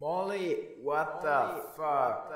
Molly, what the fuck?